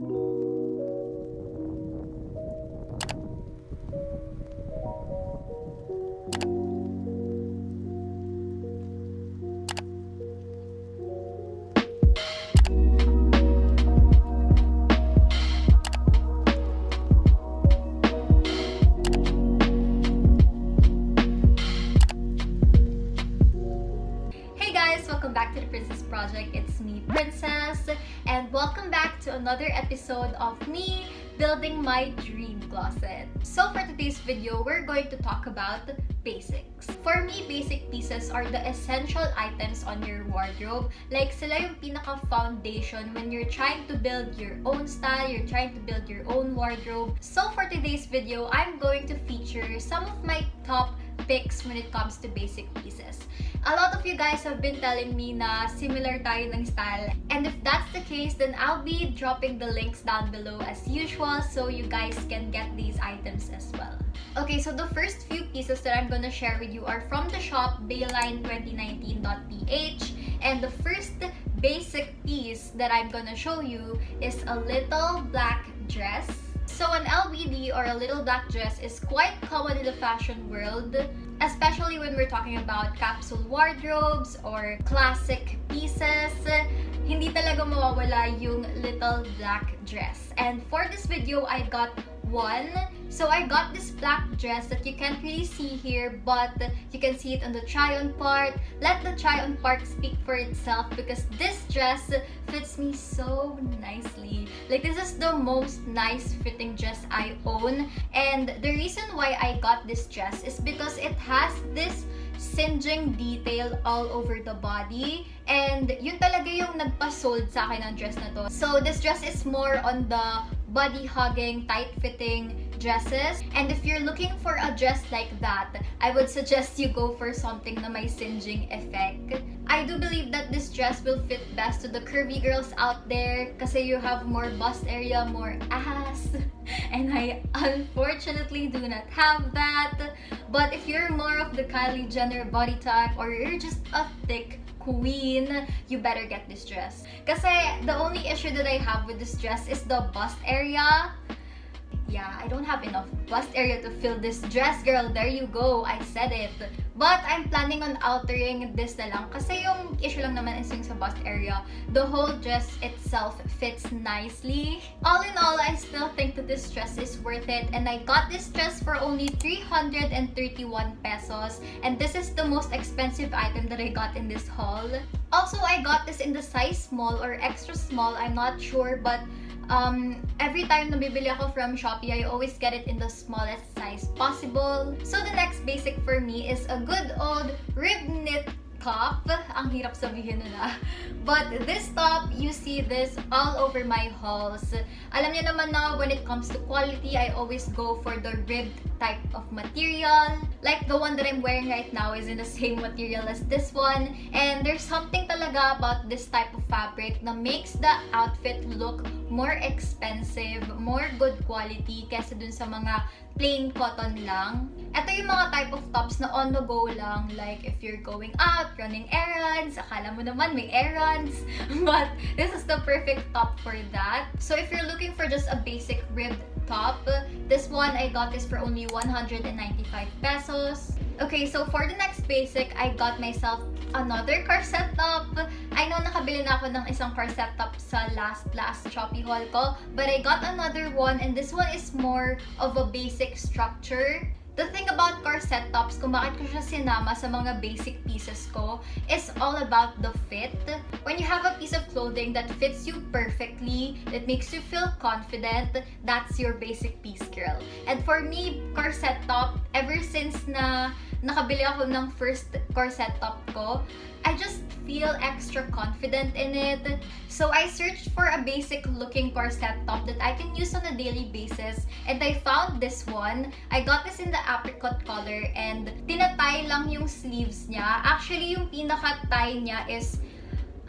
Música me building my dream closet. So for today's video, we're going to talk about basics. For me, basic pieces are the essential items on your wardrobe. Like sila yung pinaka foundation when you're trying to build your own style, you're trying to build your own wardrobe. So for today's video, I'm going to feature some of my top picks when it comes to basic pieces. A lot of you guys have been telling me na similar tayo ng style. And if that's the case, then I'll be dropping the links down below as usual so you guys can get these items as well. Okay, so the first few pieces that I'm gonna share with you are from the shop bayline2019.ph and the first basic piece that I'm gonna show you is a little black dress. So an LBD or a little black dress is quite common in the fashion world, especially when we're talking about capsule wardrobes or classic pieces. Hindi talaga mawawala yung little black dress. And for this video, I got one. So I got this black dress that you can't really see here, but you can see it on the try-on part. Let the try-on part speak for itself because this dress fits me so nicely. Like this is the most nice fitting dress I own. And the reason why I got this dress is because it has this singeing detail all over the body. And yun talaga yung nagpa-sold sa akin ng dress na to. So this dress is more on the body-hugging, tight-fitting dresses. And if you're looking for a dress like that, I would suggest you go for something na may singeing effect. I do believe that this dress will fit best to the curvy girls out there kasi you have more bust area, more ass. And I unfortunately do not have that. But if you're more of the Kylie Jenner body type or you're just a thick queen, you better get this dress. Kasi the only issue that I have with this dress is the bust area. Yeah, I don't have enough bust area to fill this dress, girl. There you go. I said it. But I'm planning on altering this na lang kasi yung issue lang naman is yung sa bust area. The whole dress itself fits nicely. All in all, I still think that this dress is worth it and I got this dress for only 331 pesos and this is the most expensive item that I got in this haul. Also, I got this in the size small or extra small, I'm not sure, but um, every time na bibili ako from Shopee, I always get it in the smallest size possible. So the next basic for me is a good old rib knit top. Ang hirap sabihin nila. But this top, you see this all over my hauls. Alam niyo naman na when it comes to quality, I always go for the ribbed type of material. Like the one that I'm wearing right now is in the same material as this one. And there's something talaga about this type of fabric na makes the outfit look more expensive, more good quality kesa dun sa mga plain cotton lang. Ito yung mga type of tops na on the go lang. Like, if you're going out, running errands, akala mo naman may errands. But, this is the perfect top for that. So, if you're looking for just a basic ribbed top, this one I got this for only 195 pesos. Okay, so for the next basic, I got myself another corset top. I know nakabili na ako ng isang corset top sa last last Shopee haul ko, but I got another one and this one is more of a basic structure. The thing about corset tops, kung bakit ko siya sinama sa mga basic pieces ko, is all about the fit. When you have a piece of clothing that fits you perfectly, that makes you feel confident, that's your basic piece, girl. And for me, corset top, ever since na nakabili ako ng first corset top ko, I just feel extra confident in it. So I searched for a basic looking corset top that I can use on a daily basis and I found this one. I got this in the apricot color and tinatay lang yung sleeves niya. Actually, yung pinaka-tie niya is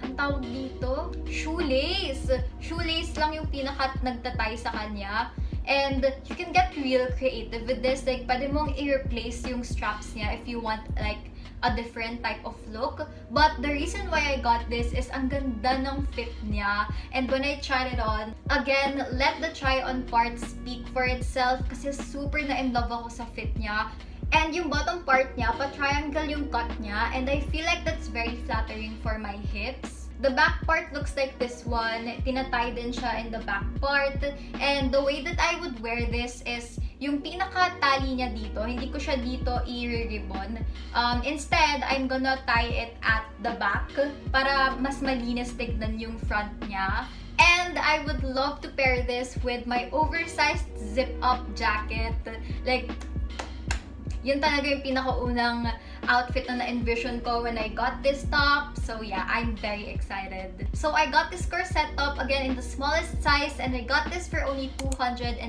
ang tawag dito, shoelace. Shoelace lang yung pinaka nagtatay sa kanya. And you can get real creative with this. Like, pwede mong i-replace yung straps niya if you want, like, a different type of look. But the reason why I got this is ang ganda ng fit niya. And when I tried it on, again, let the try on part speak for itself kasi super na in love ako sa fit niya. And yung bottom part niya, pa-triangle yung cut niya. And I feel like that's very flattering for my hips. The back part looks like this one. Tinatay din siya in the back part. And the way that I would wear this is yung pinaka-tali niya dito, hindi ko siya dito i-ribbon. Um, instead, I'm gonna tie it at the back para mas malinis tignan yung front niya. And I would love to pair this with my oversized zip-up jacket. Like, yun talaga yung pinakaunang outfit na na-envision ko when I got this top. So yeah, I'm very excited. So I got this corset top again in the smallest size and I got this for only 248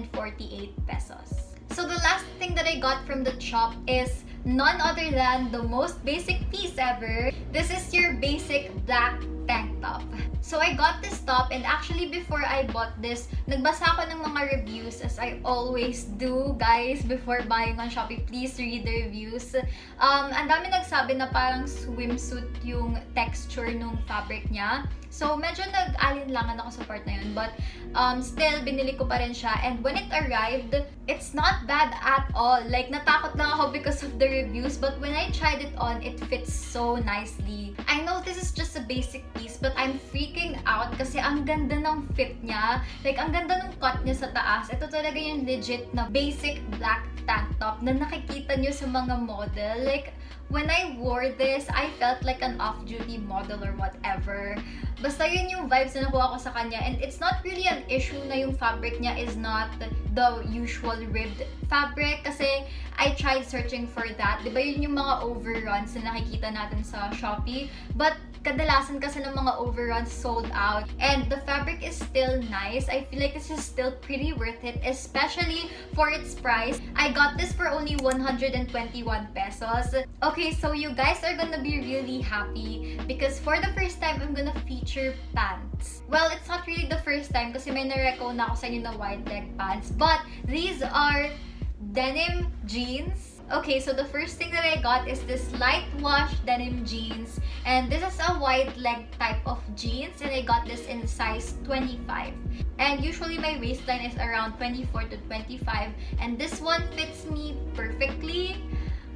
pesos. So the last thing that I got from the shop is none other than the most basic piece ever. This is your basic black tank top. So I got this top and actually before I bought this, nagbasa ako ng mga reviews as I always do, guys, before buying on Shopee. Please read the reviews. Um, ang dami nagsabi na parang swimsuit yung texture nung fabric niya. So, medyo nag-alinlangan ako sa part na yun. But, um, still, binili ko pa rin siya. And when it arrived, it's not bad at all. Like, natakot lang ako because of the reviews. But when I tried it on, it fits so nicely. I know this is just a basic piece, but I'm freaking out kasi ang ganda ng fit niya. Like, ang ganda ng cut niya sa taas. Ito talaga yung legit na basic black tank top na nakikita niyo sa mga model. Like, when I wore this, I felt like an off-duty model or whatever. Basta yun yung vibes na nakuha ko sa kanya. And it's not really an issue na yung fabric niya is not the usual ribbed fabric. Kasi I tried searching for that. Di ba yun yung mga overruns na nakikita natin sa Shopee? But kadalasan kasi ng mga overruns sold out. And the fabric is still nice. I feel like this is still pretty worth it, especially for its price. I got this for only 121 pesos. Okay, so you guys are gonna be really happy because for the first time, I'm gonna feature pants. Well, it's not really the first time kasi may nareco na ako sa inyo na wide leg pants. But these are denim jeans Okay, so the first thing that I got is this light wash denim jeans. And this is a wide leg type of jeans. And I got this in size 25. And usually my waistline is around 24 to 25. And this one fits me perfectly.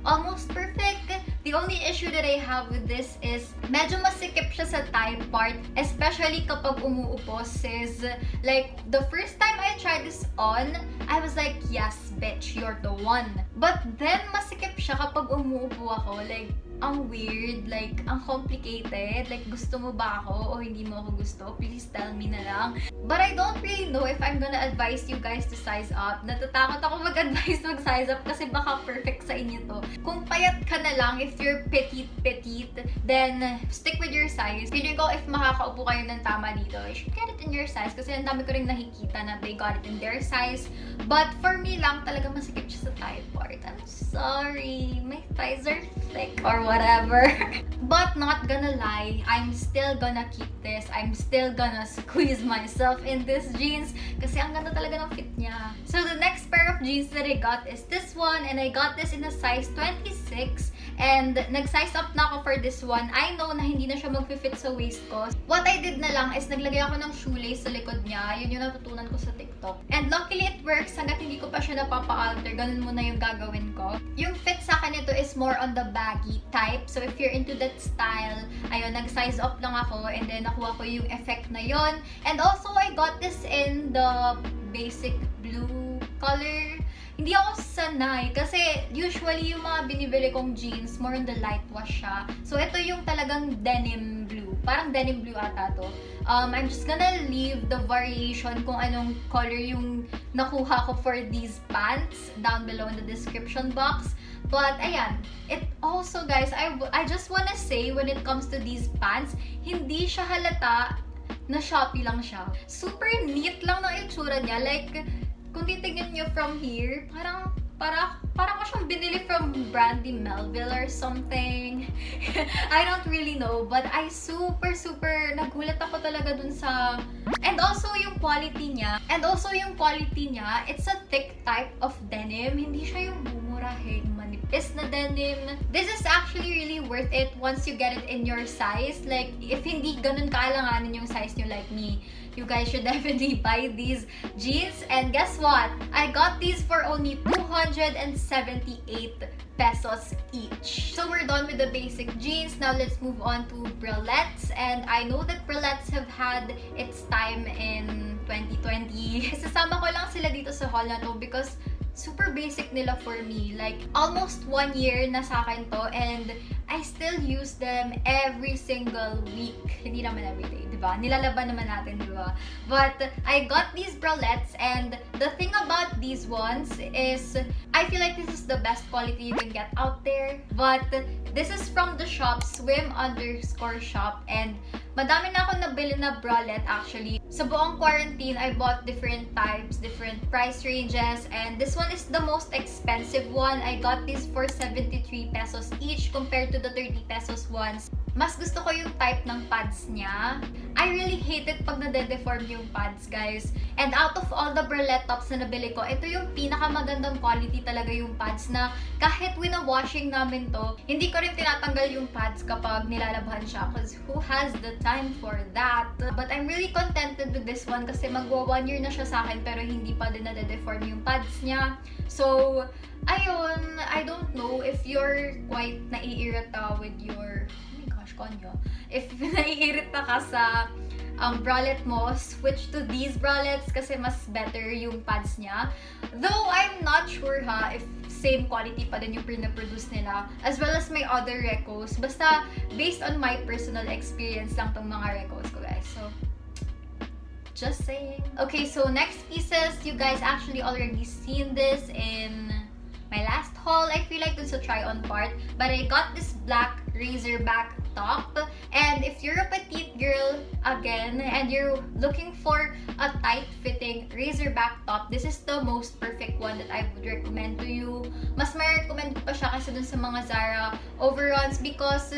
Almost perfect. The only issue that I have with this is medyo masikip siya sa thigh part. Especially kapag umuupo sis. Like, the first time I tried this on, I was like, yes, bitch, you're the one. But then, masikip siya kapag umuupo ako. Like, ang weird, like, ang complicated. Like, gusto mo ba ako o hindi mo ako gusto? Please tell me na lang. But I don't really know if I'm gonna advise you guys to size up. Natatakot ako mag-advise mag-size up kasi baka perfect sa inyo to. Kung payat ka na lang, if you're petite-petite, then stick with your size. Feeling ko if makakaupo kayo ng tama dito, you should get it in your size kasi ang dami ko rin nakikita na they got it in their size. But for me lang, talaga masikip siya sa thigh part. I'm sorry. My thighs are thick or whatever. but not gonna lie, I'm still gonna keep this. I'm still gonna squeeze myself in this jeans kasi ang ganda talaga ng fit niya. So the next pair of jeans that I got is this one and I got this in a size 26 and nag-size up na ako for this one. I know na hindi na siya mag-fit sa waist ko. What I did na lang is naglagay ako ng shoelace sa likod niya. Yun yung natutunan ko sa TikTok. And luckily it works hanggat hindi ko pa siya napapa-alter. Ganun muna yung gagawin ko. Yung fit sa akin ito is more on the baggy type. So if you're into that style, ayun, nag-size up lang ako and then nakuha ko yung effect na yon. And also, I got this in the basic blue color hindi ako sanay kasi usually yung mga binibili kong jeans more on the light wash siya. So ito yung talagang denim blue. Parang denim blue ata to. Um, I'm just gonna leave the variation kung anong color yung nakuha ko for these pants down below in the description box. But, ayan, it also, guys, I, I just wanna say, when it comes to these pants, hindi siya halata na Shopee lang siya. Super neat lang ng itsura niya. Like, kung titignan nyo from here, parang, para, parang ko siyang binili from Brandy Melville or something. I don't really know, but I super, super, nagulat ako talaga dun sa, and also yung quality niya, and also yung quality niya, it's a thick type of denim, hindi siya yung bumurahing manipulated is na denim. This is actually really worth it once you get it in your size. Like, if hindi ganun kaalanganin yung size nyo like me, you guys should definitely buy these jeans. And guess what? I got these for only 278 pesos each. So we're done with the basic jeans. Now let's move on to bralettes. And I know that bralettes have had its time in 2020. Sasama ko lang sila dito sa haul na to because super basic nila for me. Like, almost one year na sa akin to and I still use them every single week. Hindi naman every day, di ba? Nilalaban naman natin, di ba? But I got these bralettes and the thing about these ones is I feel like this is the best quality you can get out there. But this is from the shop swim underscore shop and madami na ako nabili na bralette actually. Sa buong quarantine, I bought different types, different price ranges and this one is the most expensive one. I got this for 73 pesos each compared to the 30 pesos ones. Mas gusto ko yung type ng pads niya. I really hate it pag nade-deform yung pads, guys. And out of all the bralette tops na nabili ko, ito yung pinakamagandang quality talaga yung pads na kahit wina-washing namin to, hindi ko rin tinatanggal yung pads kapag nilalabhan siya because who has the time for that? But I'm really contented with this one kasi magwa one year na siya sa akin pero hindi pa din nade-deform yung pads niya. So, ayun, I don't know if you're quite naiirita with your konyo. If naiirita ka sa um, bralette mo, switch to these bralettes kasi mas better yung pads niya. Though I'm not sure ha if same quality pa din yung pinaproduce nila as well as my other recos. Basta based on my personal experience lang tong mga recos ko guys. So, just saying. Okay, so next pieces, you guys actually already seen this in my last haul. I feel like this a try-on part. But I got this black razorback top. And if you're a petite girl, again, and you're looking for a tight-fitting razorback top, this is the most perfect one that I would recommend to you. Mas may recommend ko pa siya kasi dun sa mga Zara overruns because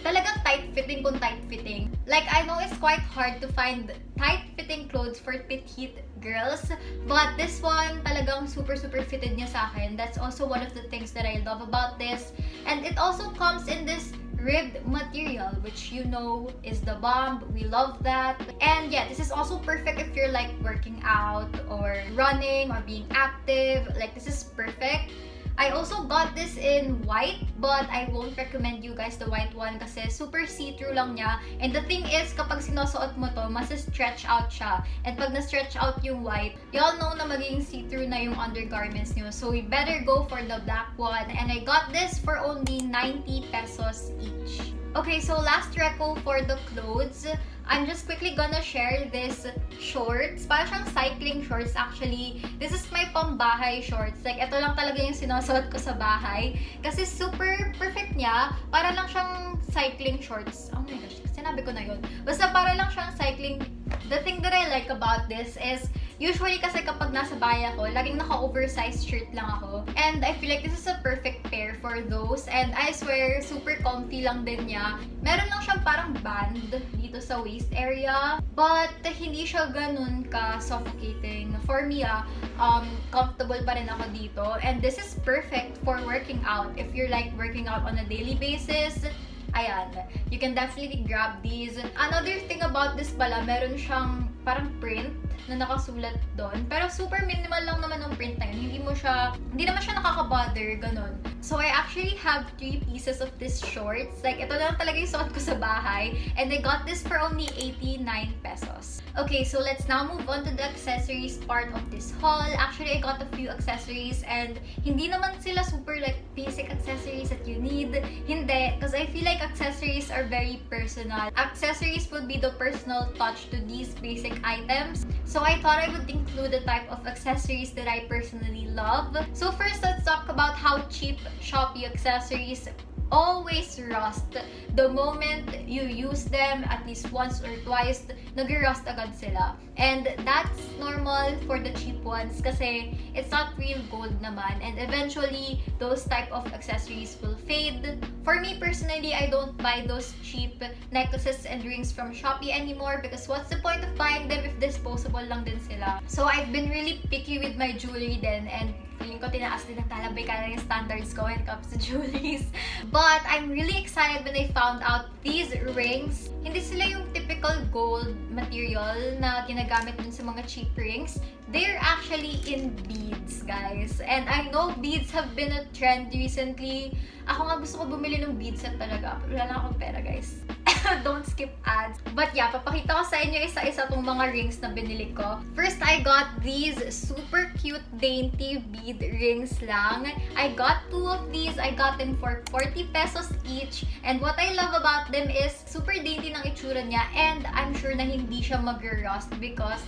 talagang tight-fitting kung tight-fitting. Like, I know it's quite hard to find tight-fitting clothes for petite girls, but this one talagang super, super fitted niya sa akin. That's also one of the things that I love about this. And it also comes in this ribbed material, which you know is the bomb. We love that. And yeah, this is also perfect if you're like working out or running or being active. Like this is perfect. I also got this in white, but I won't recommend you guys the white one kasi super see-through lang niya. And the thing is, kapag sinusuot mo to, mas stretch out siya. And pag na-stretch out yung white, y'all know na magiging see-through na yung undergarments niyo. So, we better go for the black one. And I got this for only 90 pesos each. Okay, so last reco for the clothes. I'm just quickly gonna share this shorts. Para siyang cycling shorts actually. This is my pambahay shorts. Like, ito lang talaga yung sinusuot ko sa bahay. Kasi super perfect niya. Para lang siyang cycling shorts. Oh my gosh, sinabi ko na yun. Basta para lang siyang cycling. The thing that I like about this is Usually kasi kapag nasa bahay ako, laging naka-oversized shirt lang ako. And I feel like this is a perfect for those. And I swear, super comfy lang din niya. Meron lang siyang parang band dito sa waist area. But hindi siya ganun ka-suffocating. For me, ah, um, comfortable pa rin ako dito. And this is perfect for working out. If you're like working out on a daily basis, Ayan. You can definitely grab these. Another thing about this pala, meron siyang parang print na nakasulat doon. Pero super minimal lang naman ng print na yun. Hindi mo siya, hindi naman siya nakaka-bother, ganun. So, I actually have three pieces of this shorts. Like, ito lang talaga yung suot ko sa bahay. And I got this for only 89 pesos. Okay, so let's now move on to the accessories part of this haul. Actually, I got a few accessories and hindi naman sila super like basic accessories that you need. Hindi, because I feel like accessories are very personal. Accessories would be the personal touch to these basic items. So I thought I would include the type of accessories that I personally love. So first, let's talk about how cheap Shopee accessories always rust. The moment you use them at least once or twice, nag-rust agad sila. And that's normal for the cheap ones kasi it's not real gold naman. And eventually, those type of accessories will fade. For me personally, I don't buy those cheap necklaces and rings from Shopee anymore because what's the point of buying them if disposable lang din sila? So I've been really picky with my jewelry then and feeling ko tinaas din ng talabay ka yung standards ko when it comes to jewelries. But I'm really excited when I found out these rings. Hindi sila yung typical gold material na ginagamit dun sa mga cheap rings. They're actually in beads, guys. And I know beads have been a trend recently. Ako nga gusto ko bumili ng beads set talaga. Wala na akong pera, guys. Don't skip ads. But yeah, papakita ko sa inyo isa-isa tong mga rings na binili ko. First, I got these super cute dainty bead rings lang. I got two of these. I got them for 40 pesos each. And what I love about them is super dainty ng itsura niya and I'm sure na hindi siya mag-rust because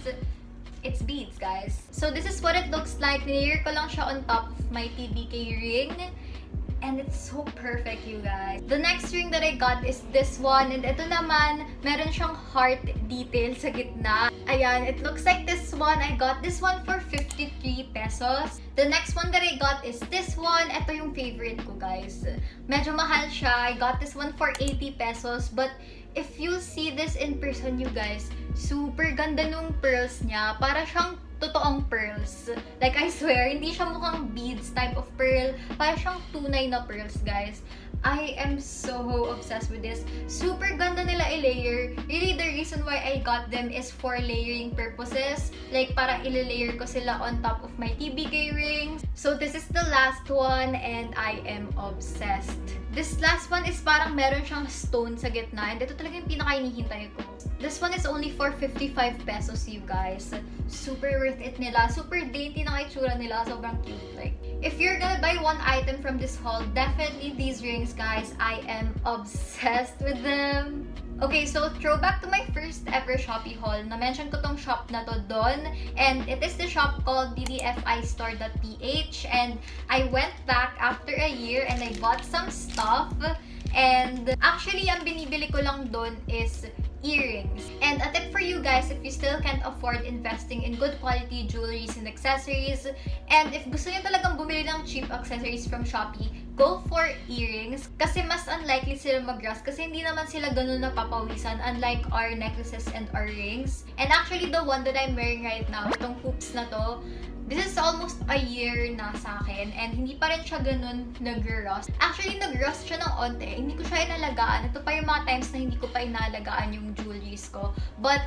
it's beads, guys. So this is what it looks like. Nilayer ko lang siya on top of my TBK ring. And it's so perfect, you guys. The next ring that I got is this one. And ito naman, meron siyang heart detail sa gitna. Ayan, it looks like this one. I got this one for 53 pesos. The next one that I got is this one. Ito yung favorite ko, guys. Medyo mahal siya. I got this one for 80 pesos. But if you see this in person, you guys, super ganda nung pearls niya. Para siyang totoong pearls. Like, I swear, hindi siya mukhang beads type of pearl. Para siyang tunay na pearls, guys. I am so obsessed with this. Super ganda nila i-layer. Really, the reason why I got them is for layering purposes. Like, para i-layer ko sila on top of my TBK rings. So, this is the last one and I am obsessed. This last one is parang meron siyang stone sa gitna. And ito talaga yung pinaka-inihintay ko. This one is only for 55 pesos, you guys. Super worth it nila. Super dainty na itsura nila. Sobrang cute. Like, if you're gonna buy one item from this haul, definitely these rings, guys. I am obsessed with them. Okay, so throwback to my first ever Shopee haul. Na-mention ko tong shop na to doon. And it is the shop called ddfistore.ph. And I went back after a year and I bought some stuff. And actually, ang binibili ko lang doon is earrings. And a tip for you guys, if you still can't afford investing in good quality jewelries and accessories, and if gusto niyo talagang bumili ng cheap accessories from Shopee, go for earrings kasi mas unlikely sila mag-rust kasi hindi naman sila ganun napapawisan unlike our necklaces and our rings. And actually, the one that I'm wearing right now, itong hoops na to, This is almost a year na sa akin and hindi pa rin siya ganun nag-rust. Actually, nag-rust siya ng onte. Hindi ko siya inalagaan. Ito pa yung mga times na hindi ko pa inalagaan yung jewelries ko. But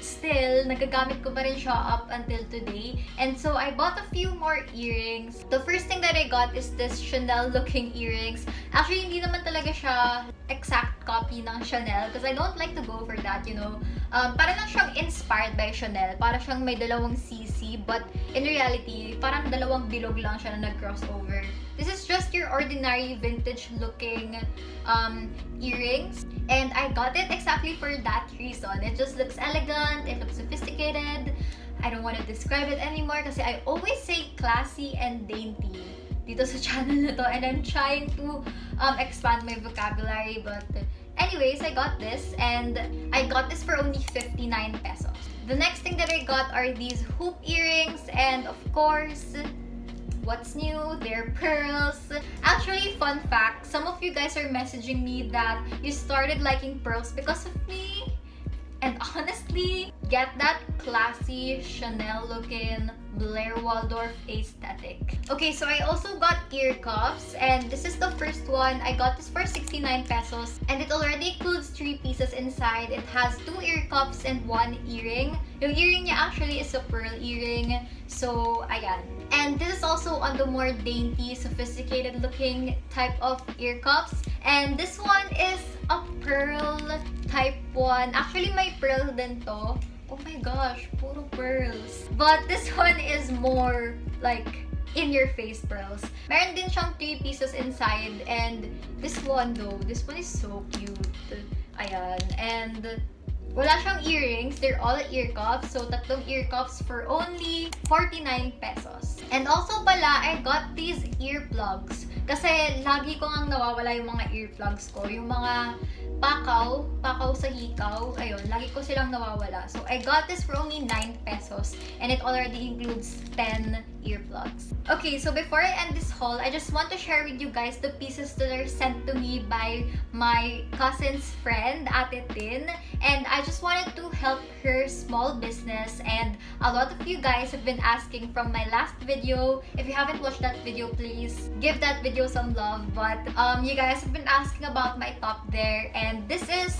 still, nagagamit ko pa rin siya up until today. And so, I bought a few more earrings. The first thing that I got is this Chanel-looking earrings. Actually, hindi naman talaga siya exact copy ng Chanel because I don't like to go for that, you know. Um, para lang siyang inspired by Chanel. Para siyang may dalawang CC, but in reality, parang dalawang bilog lang siya na nag-crossover. This is just your ordinary vintage looking um, earrings. And I got it exactly for that reason. It just looks elegant, it looks sophisticated. I don't want to describe it anymore kasi I always say classy and dainty dito sa channel na to. And I'm trying to um, expand my vocabulary. But anyways, I got this. And I got this for only 59 pesos. The next thing that I got are these hoop earrings. And of course, what's new, they're pearls. Actually, fun fact, some of you guys are messaging me that you started liking pearls because of me. And honestly, get that classy Chanel looking Blair Waldorf aesthetic. Okay, so I also got ear cuffs and this is the first one. I got this for 69 pesos and it already includes three pieces inside. It has two ear cuffs and one earring. Yung earring niya actually is a pearl earring. So, ayan. And this is also on the more dainty, sophisticated looking type of ear cuffs. And this one is a pearl type one. Actually, may pearl din to. Oh my gosh, puro pearls. But this one is more like in-your-face pearls. Meron din siyang three pieces inside. And this one though, this one is so cute. Ayan. And wala siyang earrings. They're all ear cuffs. So, tatlong ear cuffs for only 49 pesos. And also pala, I got these earplugs. Kasi lagi ko ngang nawawala yung mga earplugs ko. Yung mga pakaw, pakaw sa hikaw. Ayun, lagi ko silang nawawala. So, I got this for only 9 pesos and it already includes 10 earplugs. Okay, so before I end this haul, I just want to share with you guys the pieces that are sent to me by my cousin's friend, Ate Tin. And I just wanted to help her small business. And a lot of you guys have been asking from my last video. If you haven't watched that video, please give that video some love. But um, you guys have been asking about my top there. And this is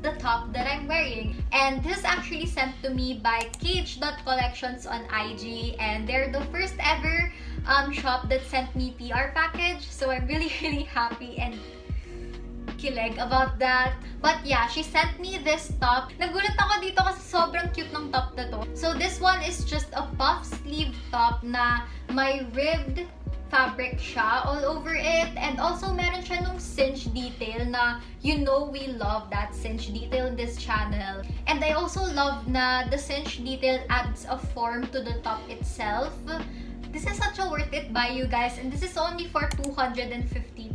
the top that I'm wearing. And this is actually sent to me by Cage.collections on IG. And they're the first ever um, shop that sent me PR package. So I'm really, really happy and kilig about that. But yeah, she sent me this top. Nagulat ako dito kasi sobrang cute ng top na to. So this one is just a puff sleeve top na may ribbed fabric siya all over it. And also, meron siya nung cinch detail na you know we love that cinch detail in this channel. And I also love na the cinch detail adds a form to the top itself. This is such a worth it buy, you guys. And this is only for 250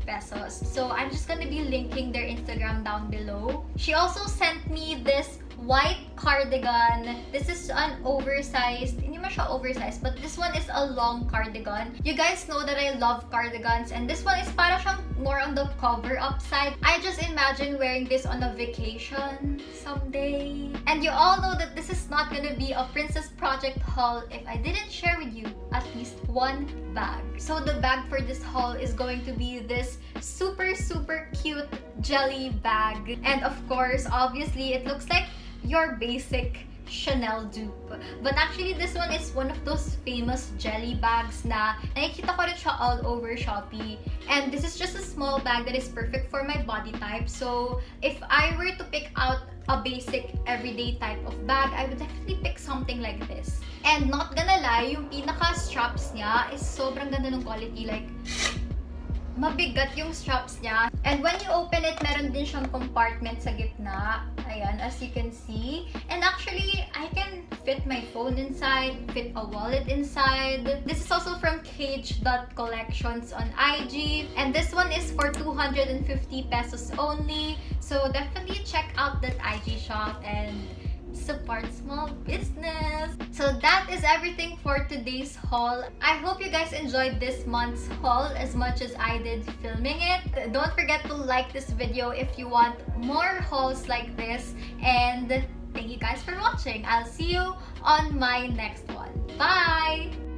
pesos. So, I'm just gonna be linking their Instagram down below. She also sent me this white cardigan. This is an oversized, hindi man siya oversized, but this one is a long cardigan. You guys know that I love cardigans and this one is para siyang more on the cover up side. I just imagine wearing this on a vacation someday. And you all know that this is not gonna be a Princess Project haul if I didn't share with you at least one bag. So the bag for this haul is going to be this super super cute jelly bag. And of course, obviously, it looks like your basic Chanel dupe. But actually, this one is one of those famous jelly bags na nakikita ko rin siya all over Shopee. And this is just a small bag that is perfect for my body type. So, if I were to pick out a basic everyday type of bag, I would definitely pick something like this. And not gonna lie, yung pinaka-straps niya is sobrang ganda ng quality. Like, mabigat yung straps niya. And when you open it, meron din siyang compartment sa gitna. Ayan, as you can see. And actually, I can fit my phone inside, fit a wallet inside. This is also from Cage.collections on IG. And this one is for 250 pesos only. So definitely check out that IG shop and support small business. So that is everything for today's haul. I hope you guys enjoyed this month's haul as much as I did filming it. Don't forget to like this video if you want more hauls like this. And thank you guys for watching. I'll see you on my next one. Bye!